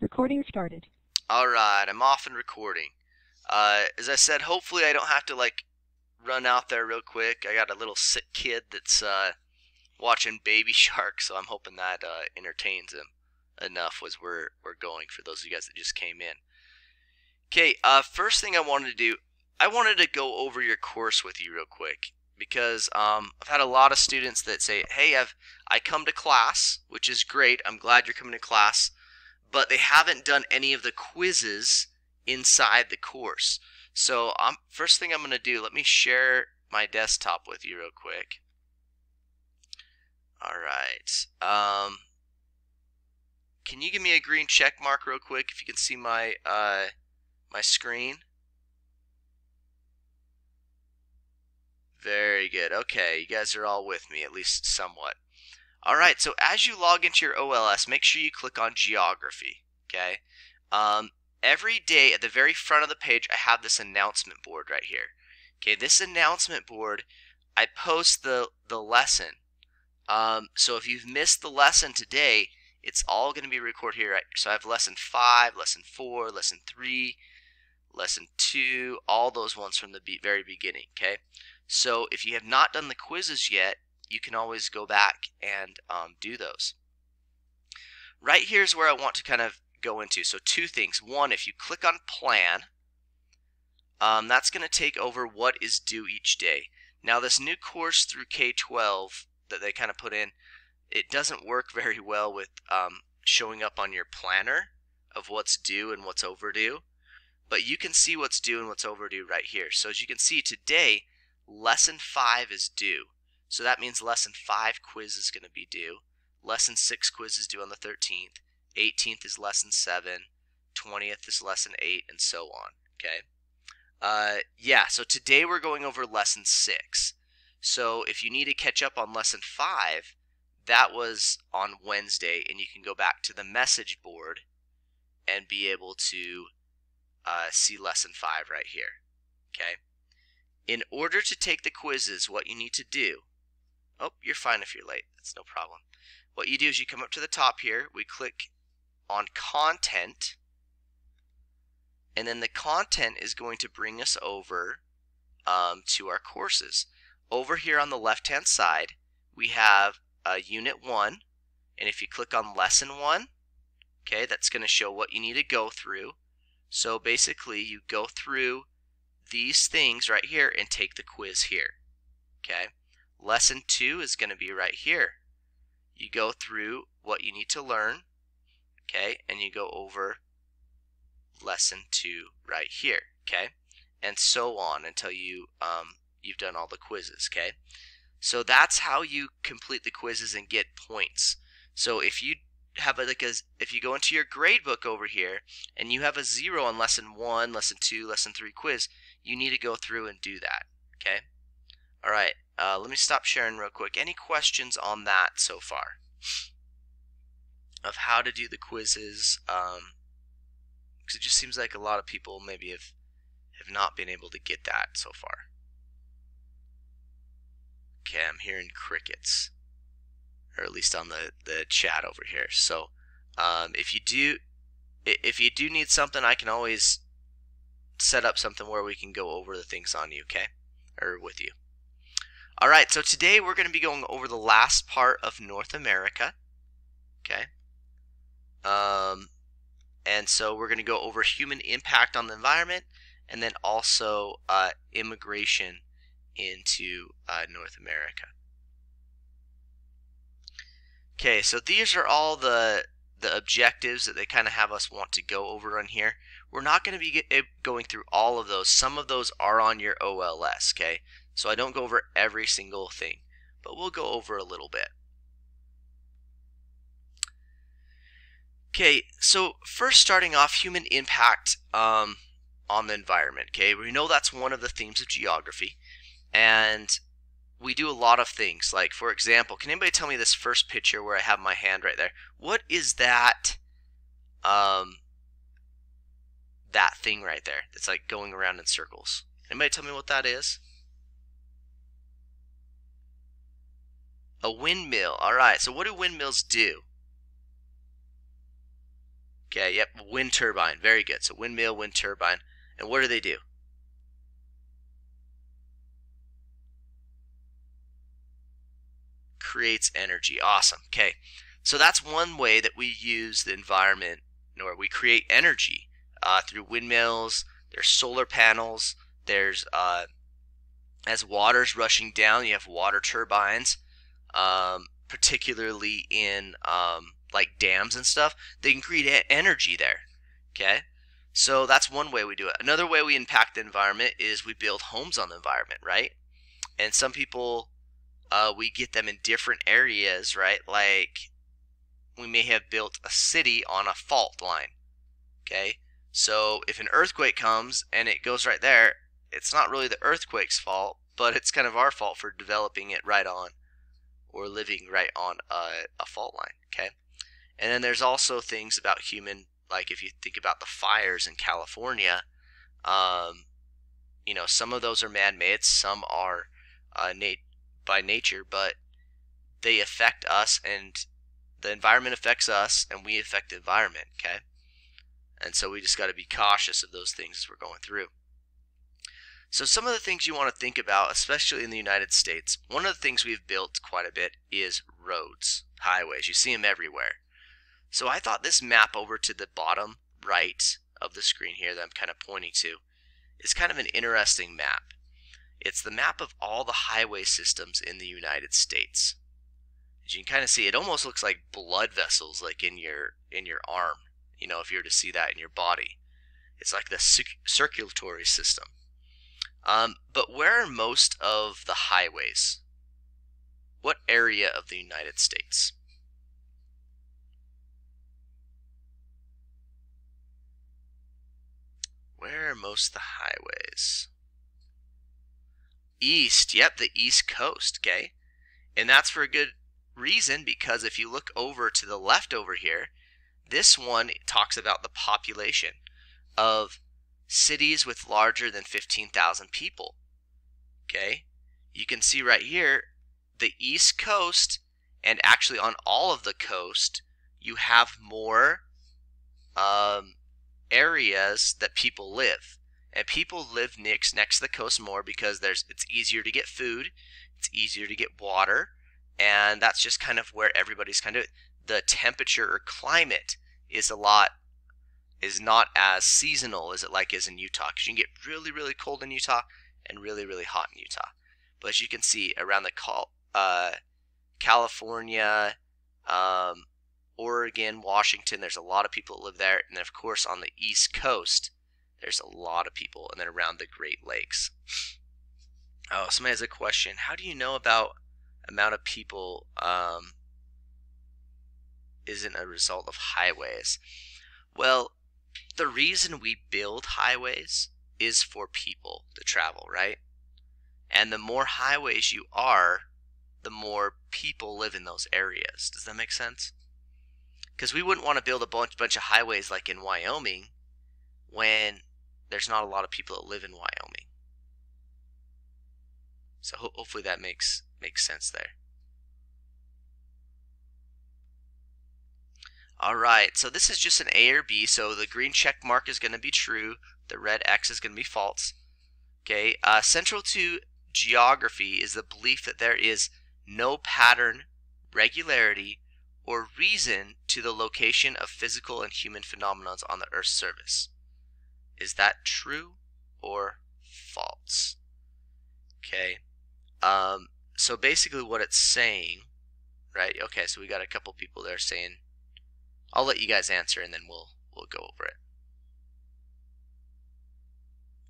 Recording started. Alright, I'm off and recording. Uh, as I said, hopefully I don't have to like run out there real quick. I got a little sick kid that's uh, watching Baby Shark, so I'm hoping that uh, entertains him enough Was we're, we're going for those of you guys that just came in. Okay, uh, first thing I wanted to do, I wanted to go over your course with you real quick because um, I've had a lot of students that say, hey, I've I come to class, which is great. I'm glad you're coming to class but they haven't done any of the quizzes inside the course. So first thing I'm going to do, let me share my desktop with you real quick. All right. Um, can you give me a green check mark real quick if you can see my uh, my screen? Very good. Okay, you guys are all with me, at least somewhat. Alright, so as you log into your OLS, make sure you click on Geography, okay? Um, every day at the very front of the page, I have this announcement board right here. Okay, this announcement board, I post the, the lesson. Um, so if you've missed the lesson today, it's all going to be recorded here. So I have lesson 5, lesson 4, lesson 3, lesson 2, all those ones from the very beginning, okay? So if you have not done the quizzes yet, you can always go back and um, do those. Right here is where I want to kind of go into. So two things. One, if you click on plan, um, that's going to take over what is due each day. Now this new course through K-12 that they kind of put in, it doesn't work very well with um, showing up on your planner of what's due and what's overdue. But you can see what's due and what's overdue right here. So as you can see today, lesson 5 is due. So that means lesson 5 quiz is going to be due. Lesson 6 quiz is due on the 13th. 18th is lesson 7. 20th is lesson 8, and so on. Okay. Uh, yeah, so today we're going over lesson 6. So if you need to catch up on lesson 5, that was on Wednesday, and you can go back to the message board and be able to uh, see lesson 5 right here. Okay. In order to take the quizzes, what you need to do Oh, you're fine if you're late. That's no problem. What you do is you come up to the top here. We click on content. And then the content is going to bring us over um, to our courses. Over here on the left hand side, we have uh, Unit 1. And if you click on Lesson 1, okay, that's going to show what you need to go through. So basically, you go through these things right here and take the quiz here. Okay. Lesson 2 is going to be right here. You go through what you need to learn, okay, and you go over lesson 2 right here, okay, and so on until you um, you've done all the quizzes, okay. So that's how you complete the quizzes and get points. So if you have a, like a, if you go into your grade book over here and you have a zero on lesson one, lesson two, lesson three quiz, you need to go through and do that. Okay. All right. Uh, let me stop sharing real quick. Any questions on that so far? Of how to do the quizzes? Um, because it just seems like a lot of people maybe have have not been able to get that so far. Okay, I'm hearing crickets, or at least on the the chat over here. So, um, if you do, if you do need something, I can always set up something where we can go over the things on you. Okay, or with you. All right, so today we're going to be going over the last part of North America. Okay. Um, and so we're going to go over human impact on the environment and then also uh, immigration into uh, North America. Okay, so these are all the the objectives that they kind of have us want to go over on here. We're not going to be get, going through all of those. Some of those are on your OLS, okay? So I don't go over every single thing, but we'll go over a little bit. Okay, so first starting off, human impact um, on the environment. Okay, we know that's one of the themes of geography, and we do a lot of things. Like, for example, can anybody tell me this first picture where I have my hand right there? What is that? Um, that thing right there It's like going around in circles. Anybody tell me what that is? A windmill. All right. So what do windmills do? Okay, yep, wind turbine. Very good. So windmill, wind turbine. And what do they do? Creates energy. Awesome. Okay. So that's one way that we use the environment, or we create energy uh, through windmills. There's solar panels. There's uh, as water's rushing down, you have water turbines, um, particularly in um, like dams and stuff. They can create energy there. Okay, so that's one way we do it. Another way we impact the environment is we build homes on the environment, right? And some people, uh, we get them in different areas, right? Like we may have built a city on a fault line. Okay, so if an earthquake comes and it goes right there, it's not really the earthquake's fault, but it's kind of our fault for developing it right on or living right on a, a fault line. Okay, and then there's also things about human, like if you think about the fires in California, um, you know, some of those are man-made, some are uh, nat- by nature, but they affect us and the environment affects us and we affect the environment, okay? And so we just got to be cautious of those things as we're going through. So some of the things you want to think about, especially in the United States, one of the things we've built quite a bit is roads, highways. You see them everywhere. So I thought this map over to the bottom right of the screen here that I'm kind of pointing to is kind of an interesting map. It's the map of all the highway systems in the United States. As you can kind of see, it almost looks like blood vessels like in your in your arm, you know, if you were to see that in your body. It's like the circulatory system. Um, but where are most of the highways? What area of the United States? Where are most of the highways? East, yep, the East Coast, okay? And that's for a good reason because if you look over to the left over here, this one talks about the population of cities with larger than 15,000 people. Okay? You can see right here the East Coast, and actually on all of the coast, you have more um, areas that people live. And people live next next to the coast more because there's it's easier to get food, it's easier to get water, and that's just kind of where everybody's kind of the temperature or climate is a lot is not as seasonal as it like is in Utah because you can get really really cold in Utah and really really hot in Utah. But as you can see around the uh, California, um, Oregon, Washington. There's a lot of people that live there. And then, of course, on the East Coast, there's a lot of people. And then around the Great Lakes. Oh, somebody has a question. How do you know about amount of people um, isn't a result of highways? Well, the reason we build highways is for people to travel, right? And the more highways you are, the more people live in those areas. Does that make sense? because we wouldn't want to build a bunch bunch of highways like in Wyoming when there's not a lot of people that live in Wyoming. So ho hopefully that makes makes sense there. Alright, so this is just an A or B, so the green check mark is going to be true, the red X is going to be false. Okay, uh, central to geography is the belief that there is no pattern, regularity, or reason to the location of physical and human phenomena on the Earth's surface. Is that true or false? Okay. Um, so basically what it's saying, right? Okay, so we got a couple people there saying, I'll let you guys answer and then we'll we'll go over it.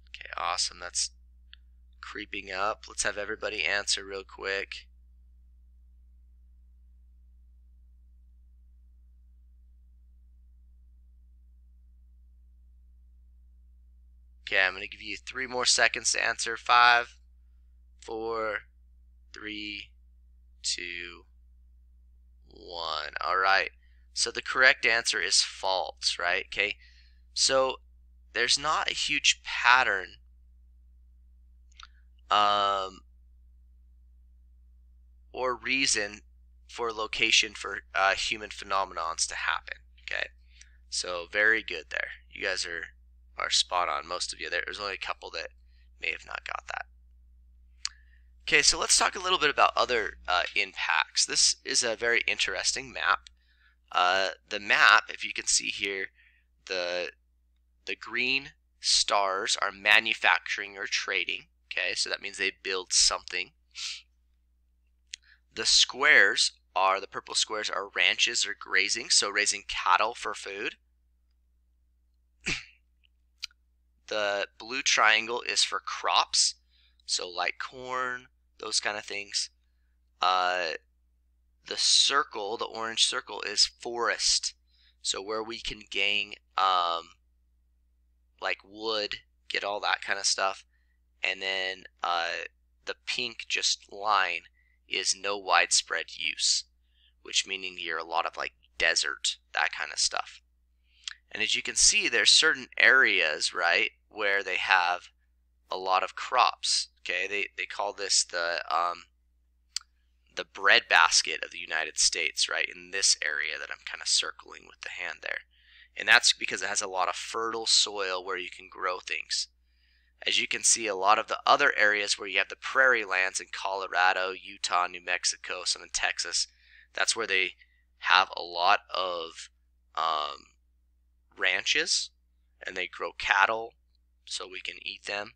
Okay, awesome. That's creeping up. Let's have everybody answer real quick. Okay, I'm going to give you three more seconds to answer. Five, four, three, two, one. All right. So the correct answer is false, right? Okay. So there's not a huge pattern um, or reason for location for uh, human phenomenons to happen. Okay. So very good there. You guys are are spot on. Most of you. There. There's only a couple that may have not got that. Okay, so let's talk a little bit about other uh, impacts. This is a very interesting map. Uh, the map, if you can see here, the the green stars are manufacturing or trading. Okay, so that means they build something. The squares are, the purple squares are ranches or grazing, so raising cattle for food. the blue triangle is for crops, so like corn, those kind of things. Uh, circle, the orange circle, is forest, so where we can gain um, like wood, get all that kind of stuff. And then uh, the pink just line is no widespread use, which meaning you're a lot of like desert, that kind of stuff. And as you can see, there's certain areas, right, where they have a lot of crops. Okay, they, they call this the um, the breadbasket of the United States, right, in this area that I'm kind of circling with the hand there. And that's because it has a lot of fertile soil where you can grow things. As you can see, a lot of the other areas where you have the prairie lands in Colorado, Utah, New Mexico, some in Texas, that's where they have a lot of um, ranches and they grow cattle so we can eat them.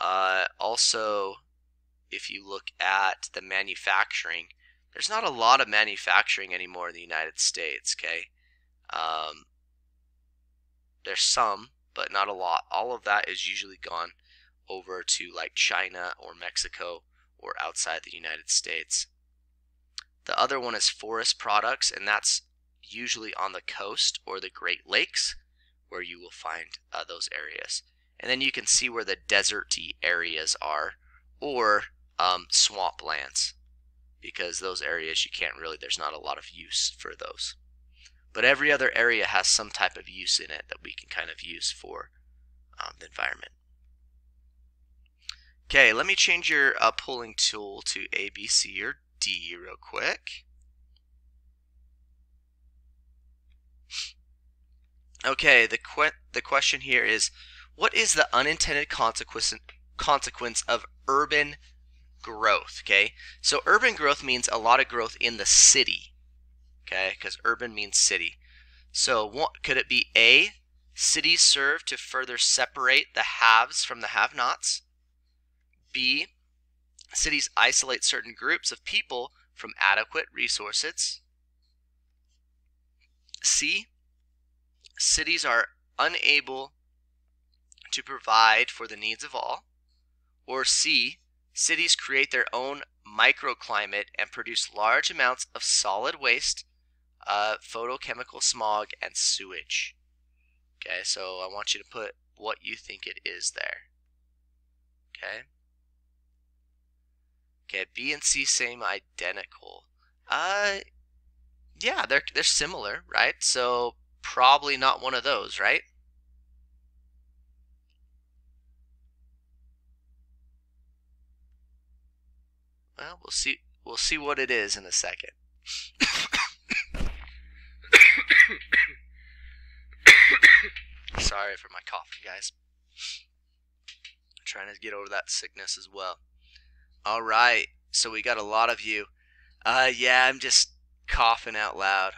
Uh, also, if you look at the manufacturing, there's not a lot of manufacturing anymore in the United States, okay? Um, there's some, but not a lot. All of that is usually gone over to like China or Mexico or outside the United States. The other one is forest products, and that's usually on the coast or the Great Lakes where you will find uh, those areas. And then you can see where the deserty areas are or um, swamp lands because those areas you can't really, there's not a lot of use for those. But every other area has some type of use in it that we can kind of use for um, the environment. Okay, let me change your uh, pulling tool to A, B, C, or D real quick. Okay, the que the question here is, what is the unintended consequence consequence of urban growth? Okay, so urban growth means a lot of growth in the city okay? Because urban means city. So what, could it be A, cities serve to further separate the haves from the have-nots? B, cities isolate certain groups of people from adequate resources? C, cities are unable to provide for the needs of all? Or C, cities create their own microclimate and produce large amounts of solid waste uh, photochemical smog, and sewage. Okay, so I want you to put what you think it is there. Okay. Okay, B and C same identical. Uh, yeah, they're they're similar, right? So probably not one of those, right? Well, we'll see. We'll see what it is in a second. Sorry for my cough, guys. I'm trying to get over that sickness as well. All right, so we got a lot of you. Uh, yeah, I'm just coughing out loud.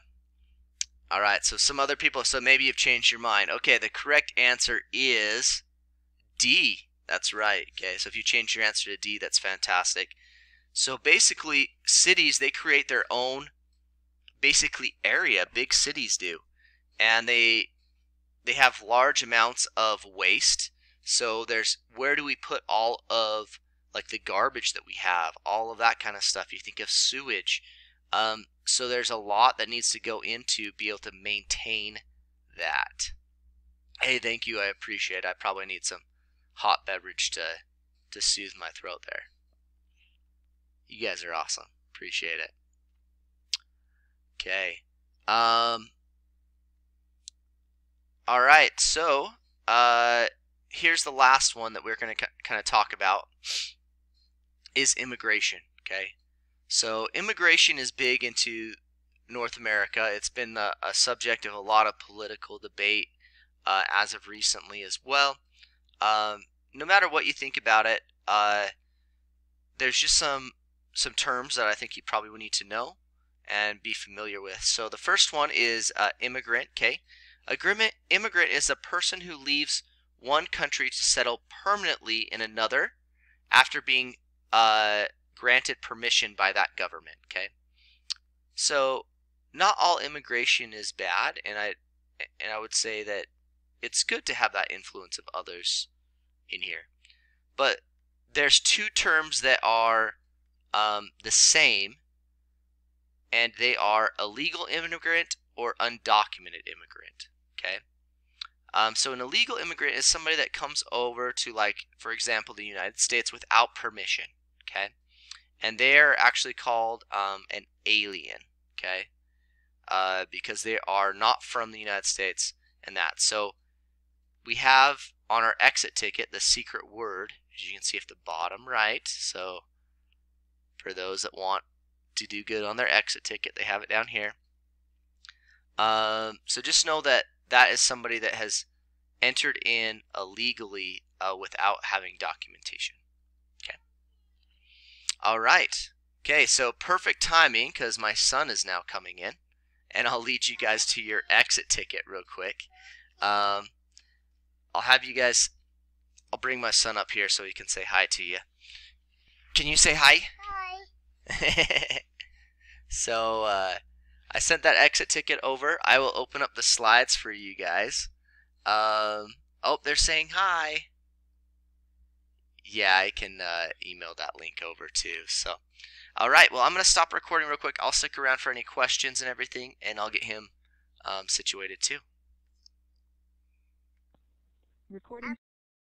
All right, so some other people, so maybe you've changed your mind. Okay, the correct answer is D. That's right. Okay, so if you change your answer to D, that's fantastic. So basically, cities, they create their own basically area, big cities do. And they they have large amounts of waste. So there's where do we put all of like the garbage that we have, all of that kind of stuff. You think of sewage. Um, so there's a lot that needs to go into be able to maintain that. Hey, thank you. I appreciate it. I probably need some hot beverage to to soothe my throat there. You guys are awesome. Appreciate it. Okay. Um, all right. So uh, here's the last one that we're going to kind of talk about is immigration. Okay. So immigration is big into North America. It's been a, a subject of a lot of political debate uh, as of recently as well. Um, no matter what you think about it, uh, there's just some some terms that I think you probably would need to know and be familiar with. So the first one is uh, immigrant. Okay, agreement immigrant is a person who leaves one country to settle permanently in another after being uh, granted permission by that government. Okay, so not all immigration is bad, and I and I would say that it's good to have that influence of others in here. But there's two terms that are um, the same, and they are illegal immigrant or undocumented immigrant. Okay. Um, so an illegal immigrant is somebody that comes over to, like, for example, the United States without permission. Okay, and they are actually called um, an alien. Okay, uh, because they are not from the United States and that. So we have on our exit ticket the secret word, as you can see at the bottom right. So for those that want to do good on their exit ticket, they have it down here. Um, so just know that that is somebody that has entered in illegally uh, without having documentation. Okay. All right. Okay, so perfect timing because my son is now coming in, and I'll lead you guys to your exit ticket real quick. Um, I'll have you guys. I'll bring my son up here so he can say hi to you. Can you say hi? Hi. so uh, I sent that exit ticket over. I will open up the slides for you guys. Um, oh, they're saying hi. Yeah, I can uh, email that link over too. So, all right. Well, I'm gonna stop recording real quick. I'll stick around for any questions and everything, and I'll get him um, situated too. Recording